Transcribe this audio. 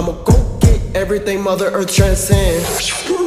I'ma go get everything Mother Earth transcends.